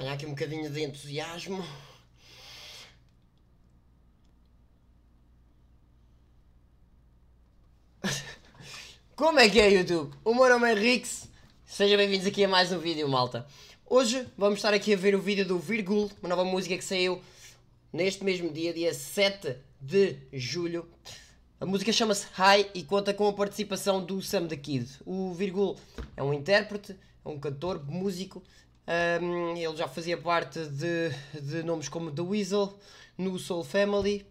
Olha aqui um bocadinho de entusiasmo. Como é que é, YouTube? O meu nome é Rix. Sejam bem-vindos aqui a mais um vídeo, malta. Hoje vamos estar aqui a ver o vídeo do Virgul, uma nova música que saiu neste mesmo dia, dia 7 de julho. A música chama-se High e conta com a participação do Sam the Kid. O Virgul é um intérprete, é um cantor, músico. Um, ele já fazia parte de, de nomes como The Weasel, no Soul Family.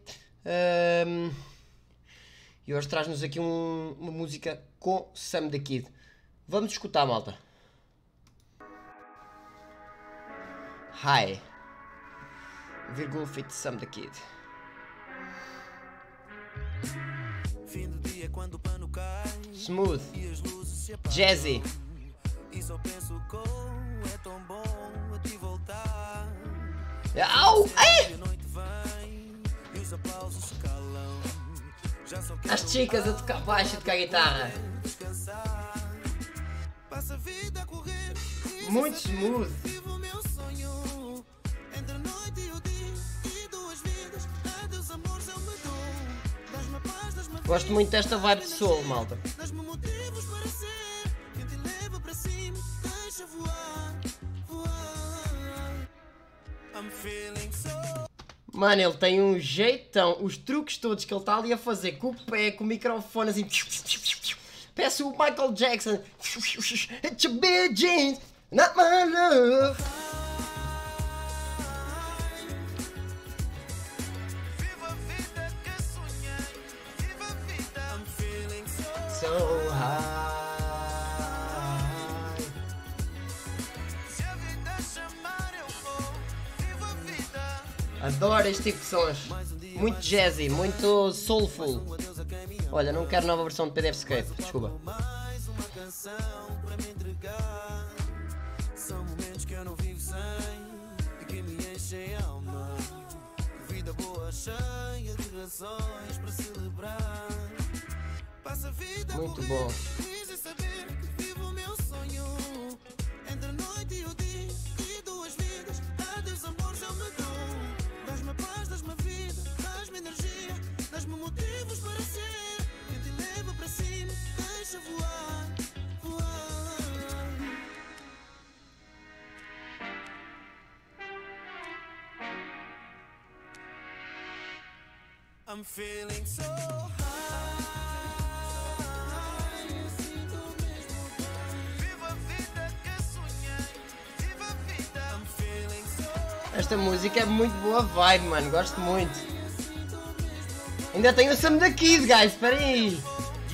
Um, e hoje traz-nos aqui um, uma música com Sam the Kid. Vamos escutar, malta. Hi. Virgul fit Sam the Kid. Fim do dia quando o pano cai Smooth. Jazzy. E só penso é tão bom a ti voltar. Au! Ai! As chicas a tocar baixo e tocar guitarra. Muito smooth. Gosto muito desta vibe de soul, malta. Mano, ele tem um jeitão. Os truques todos que ele está ali a fazer com o pé, com o microfone assim. Parece o Michael Jackson. It's your big jeans, not my love. Viva Adoro este tipo de sons. Muito jazzy, muito soulful. Olha, não quero nova versão de PDF Script, desculpa. Mais uma I'm feeling so high. Viva a vida que sonhei. Viva a vida. I'm feeling so Esta música é muito boa vibe, mano. Gosto muito. Ainda tem o Sam da Kid, guys. Espera aí.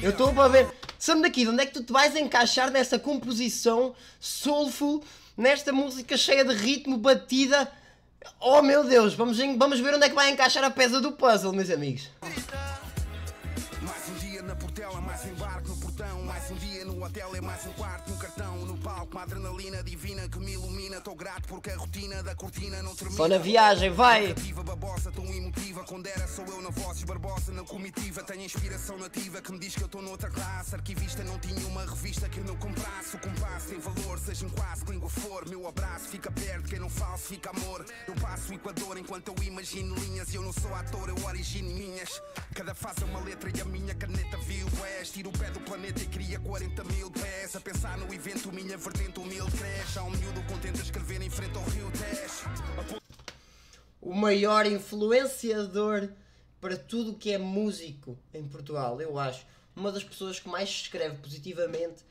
Eu estou para ver. Sam da Kid, onde é que tu te vais encaixar nessa composição soulful, nesta música cheia de ritmo, batida? Oh meu Deus, vamos, vamos ver onde é que vai encaixar a peça do puzzle, meus amigos. Mais um dia na portela, mais um embarque no portão. Mais um dia no hotel, é mais um quarto no cartão. No palco, uma adrenalina divina que me ilumina. Estou grato porque a rotina da cortina não termina. Só na viagem, vai. Barbosa na comitiva. Tenho inspiração nativa que me diz que eu estou noutra classe. Arquivista não tinha uma revista que eu não comprasse. O compasso tem valor, seja em quase língua for. Meu abraço fica perto, quem não falsifica amor. Eu passo o Equador enquanto eu imagino linhas. E eu não sou ator, eu origino minhas. Cada fase é uma letra e a minha caneta viu és. Tiro o pé do planeta e cria 40 mil pés. A pensar no evento, minha vertente humilde cresce. Há um miúdo contente a escrever em frente ao rio Tejo. o maior influenciador para tudo o que é músico em Portugal, eu acho. Uma das pessoas que mais escreve positivamente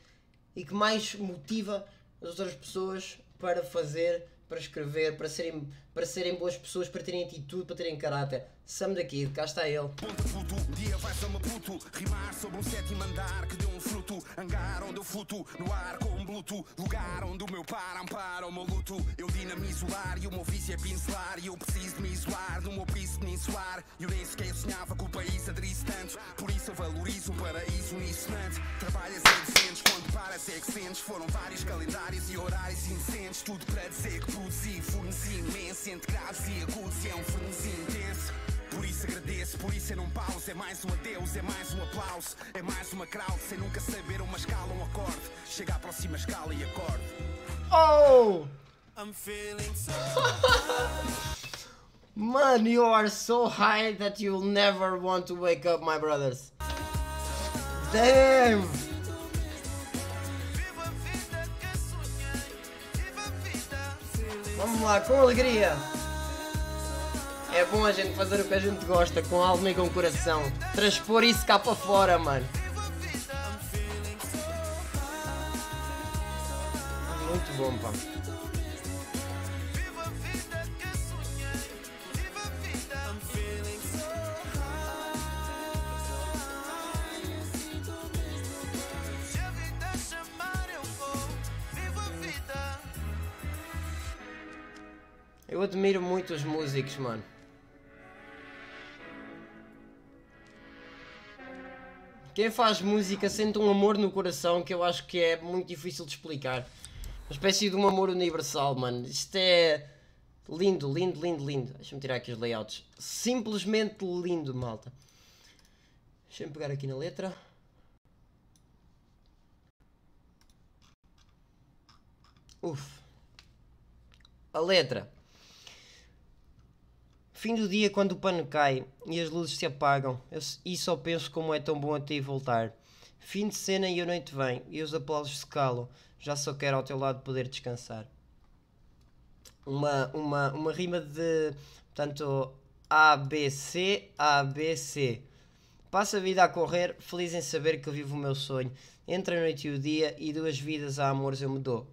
e que mais motiva as outras pessoas para fazer, para escrever, para serem, para serem boas pessoas, para terem atitude, para terem caráter. Sam da Kid, cá está ele. Ponta puto, dia vais a Maputo Rimar sobre um sétimo andar que deu um fruto. Hangar onde eu fluto, no ar com um bluto. Lugar onde o meu par ampara o meu luto. Eu dinamizo o ar e o meu vício é pincelar. E eu preciso de me isolar no meu piso peninsular E eu nem sequer sonhava que o país aderisse tanto. Por isso eu valorizo um paraíso unissonante Trabalhas é decentes, quando paras é que sentes. Foram vários calendários e horários incêndios Tudo para dizer que produzi, forneci imenso Entre graves e agudos e é um frenesi intenso por isso agradeço, por isso eu não pauso É mais um adeus, é mais um aplauso É mais uma crowd, sem nunca saber uma escala, um acorde Chega à próxima escala e acorde Oh! I'm feeling so Man, you are so high that you'll never want to wake up, my brothers. Damn! Vamos lá, com alegria. É bom a gente fazer o que a gente gosta, com alma e com coração. Transpor isso cá para fora, mano. Muito bom, pá. Admiro muito os músicos, mano. Quem faz música sente um amor no coração que eu acho que é muito difícil de explicar. Uma espécie de um amor universal, mano. Isto é lindo, lindo, lindo, lindo. Deixa-me tirar aqui os layouts. Simplesmente lindo, malta. Deixa-me pegar aqui na letra. Uf. A letra. Fim do dia quando o pano cai e as luzes se apagam eu, e só penso como é tão bom até ir voltar. Fim de cena e a noite vem e os aplausos se calam. Já só quero ao teu lado poder descansar. Uma, uma, uma rima de portanto A, B, C, A, B, C. Passo a vida a correr, feliz em saber que eu vivo o meu sonho. Entre a noite e o dia e duas vidas a amores eu me dou.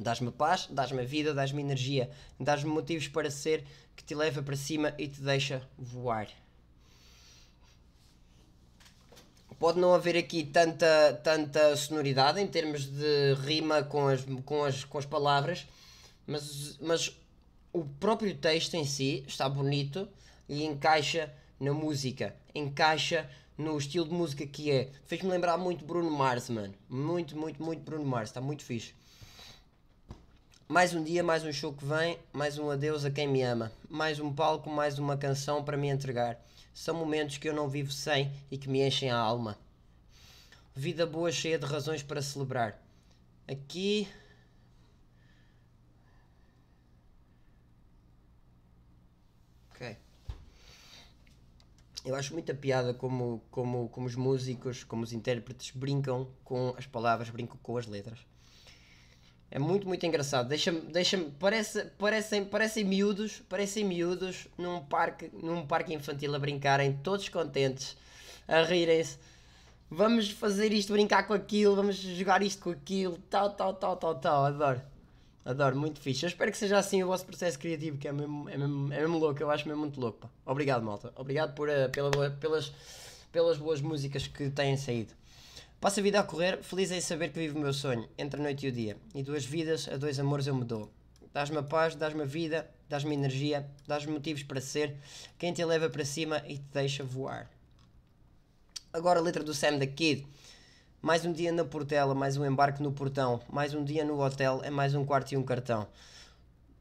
Dás-me paz, dás-me vida, dás-me energia, dás-me motivos para ser que te leva para cima e te deixa voar. Pode não haver aqui tanta, tanta sonoridade em termos de rima com as, com as, com as palavras, mas, mas o próprio texto em si está bonito e encaixa na música, encaixa no estilo de música que é. Fez-me lembrar muito Bruno Mars, mano. Muito, muito, muito Bruno Mars, está muito fixe. Mais um dia, mais um show que vem, mais um adeus a quem me ama, mais um palco, mais uma canção para me entregar. São momentos que eu não vivo sem e que me enchem a alma. Vida boa, cheia de razões para celebrar. Aqui. Ok. Eu acho muita piada como, como, como os músicos, como os intérpretes brincam com as palavras, brincam com as letras. É muito, muito engraçado. Deixa-me, deixa-me, parece, parecem, parecem miúdos, parecem miúdos num parque, num parque infantil a brincarem, todos contentes, a rirem-se. Vamos fazer isto, brincar com aquilo, vamos jogar isto com aquilo, tal, tal, tal, tal, tal. Adoro. Adoro, muito fixe. Eu espero que seja assim o vosso processo criativo, que é mesmo, é mesmo, é mesmo louco, eu acho mesmo muito louco. Pá. Obrigado, malta. Obrigado por, eh, pela pelas, pelas boas músicas que têm saído. Passo a vida a correr, feliz em saber que vivo o meu sonho, entre a noite e o dia. E duas vidas, a dois amores eu me dou. Dás-me a paz, dás-me a vida, dás-me energia, dás-me motivos para ser quem te leva para cima e te deixa voar. Agora a letra do Sam da Kid. Mais um dia na Portela, mais um embarque no portão, mais um dia no hotel, é mais um quarto e um cartão.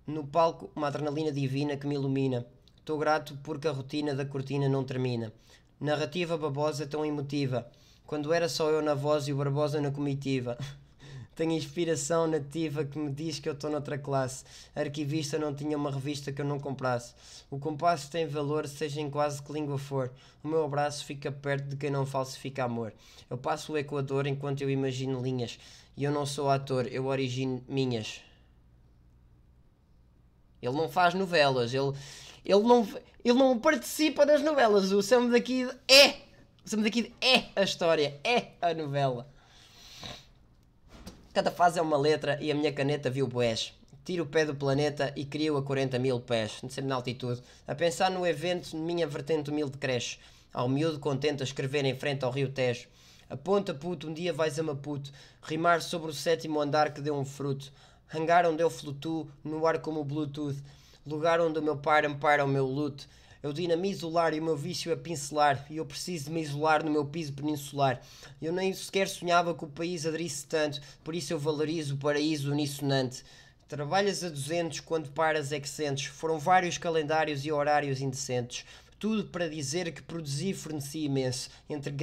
No palco, uma adrenalina divina que me ilumina. Estou grato porque a rotina da cortina não termina. Narrativa babosa tão emotiva. Quando era só eu na voz e o Barbosa na comitiva. Tenho inspiração nativa que me diz que eu estou noutra classe. Arquivista não tinha uma revista que eu não comprasse. O compasso tem valor, seja em quase que língua for. O meu abraço fica perto de quem não falsifica amor. Eu passo o Equador enquanto eu imagino linhas. E eu não sou ator, eu origino minhas. Ele não faz novelas, ele, ele, não, ele não participa nas novelas. O Sam da Kid é. O Sam da Kid é a história, é a novela. Cada fase é uma letra e a minha caneta viu boés. Tiro o pé do planeta e crio a 40 mil pés, sempre na altitude. A pensar no evento, minha vertente humilde cresce. Ao miúdo contente a escrever em frente ao rio Tejo. Aponta puto, um dia vais a Maputo. Rimar sobre o sétimo andar que deu um fruto. Hangar onde eu flutuo, no ar como o Bluetooth. Lugar onde o meu pai ampara o meu luto. Eu dinamizo o lar e o meu vício é pincelar. E eu preciso de me isolar no meu piso peninsular. Eu nem sequer sonhava que o país aderisse tanto. Por isso eu valorizo o paraíso unissonante. Trabalhas a 200 quando paras é que sentes. Foram vários calendários e horários indecentes. Tudo para dizer que produzi e forneci imenso. Entre,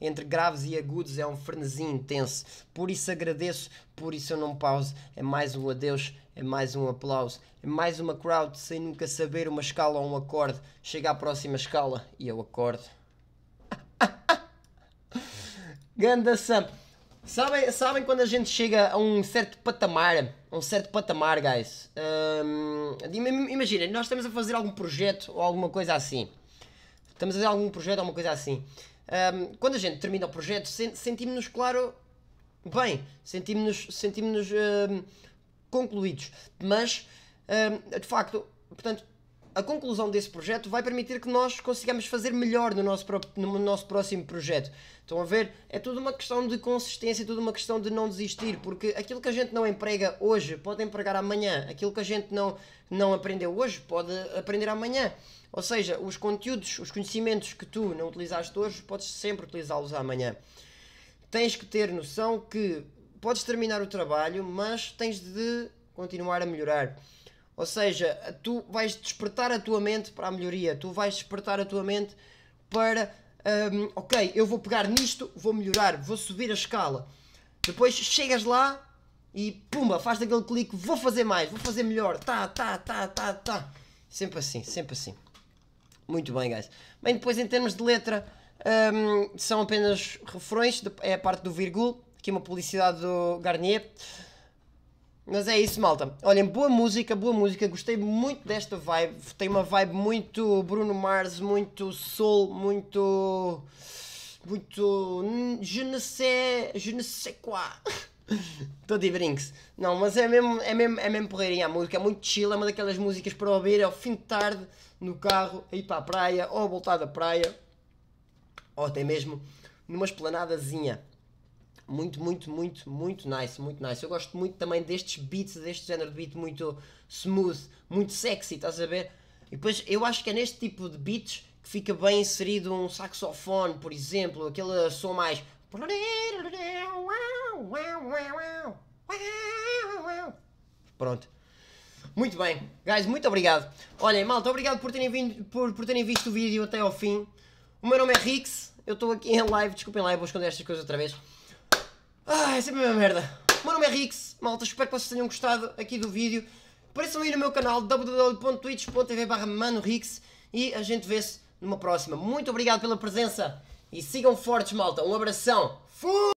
entre... graves e agudos é um frenesi intenso. Por isso agradeço, por isso eu não pauso. É mais um adeus, é mais um aplauso. É mais uma crowd sem nunca saber uma escala ou um acorde. Chega à próxima escala e eu acordo. Ganda Sam. Sabem, sabem quando a gente chega a um certo patamar? A um certo patamar, guys. Hum, Imaginem, nós estamos a fazer algum projeto ou alguma coisa assim. Estamos a fazer algum projeto ou alguma coisa assim. Hum, quando a gente termina o projeto, sen- sentimos-nos, claro, bem. Sentimos-nos sentimos hum, concluídos. Mas, de facto, portanto, a conclusão desse projeto vai permitir que nós consigamos fazer melhor no nosso, no nosso próximo projeto. Estão a ver? É tudo uma questão de consistência, tudo uma questão de não desistir, porque aquilo que a gente não emprega hoje pode empregar amanhã, aquilo que a gente não, não aprendeu hoje pode aprender amanhã. Ou seja, os conteúdos, os conhecimentos que tu não utilizaste hoje, podes sempre utilizá-los amanhã tens que ter noção que podes terminar o trabalho, mas tens de continuar a melhorar. Ou seja, tu vais despertar a tua mente para a melhoria, tu vais despertar a tua mente para, hum, ok, eu vou pegar nisto, vou melhorar, vou subir a escala. Depois chegas lá e pumba, faz aquele clique, vou fazer mais, vou fazer melhor, tá, tá, tá, tá, tá. Sempre assim, sempre assim. Muito bem, guys. Bem, depois em termos de letra, hum, são apenas refrões, é a parte do vírgula, aqui uma publicidade do Garnier. Mas é isso, malta. Olhem, boa música, boa música. Gostei muito desta vibe. Tem uma vibe muito Bruno Mars, muito soul, muito. Muito. Je ne sais. Je ne sais quoi. Estou de brinks. Não, mas é mesmo, é mesmo, é mesmo porreirinha a música. É muito chill. É uma daquelas músicas para ouvir ao fim de tarde, no carro, a ir para a praia, ou a voltar da praia, ou até mesmo numa esplanadazinha. Muito, muito, muito, muito nice, muito nice. Eu gosto muito também destes beats, deste género de beat muito smooth, muito sexy, estás a ver? E depois eu acho que é neste tipo de beats que fica bem inserido um saxofone, por exemplo, aquele som mais. Pronto. Muito bem, guys, muito obrigado. Olhem, malta, obrigado por terem, vindo, por, por terem visto o vídeo até ao fim. O meu nome é Rix, eu estou aqui em live, desculpem lá, eu vou esconder estas coisas outra vez. Ah, é sempre a mesma merda. O meu nome é Rix, malta, espero que vocês tenham gostado aqui do vídeo. Apareçam aí no meu canal www.twitch.tv manorix e a gente vê-se numa próxima. Muito obrigado pela presença e sigam fortes, malta. Um abração. Fui!